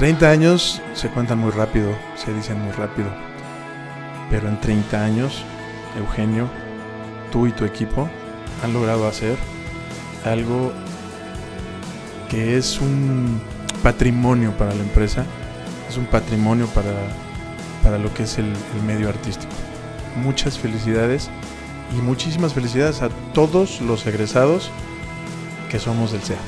30 años se cuentan muy rápido, se dicen muy rápido. Pero en 30 años, Eugenio, tú y tu equipo han logrado hacer algo que es un patrimonio para la empresa, es un patrimonio para, para lo que es el, el medio artístico. Muchas felicidades y muchísimas felicidades a todos los egresados que somos del CEA.